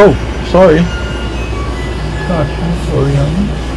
Oh, sorry. Gosh, I'm sorry, honey.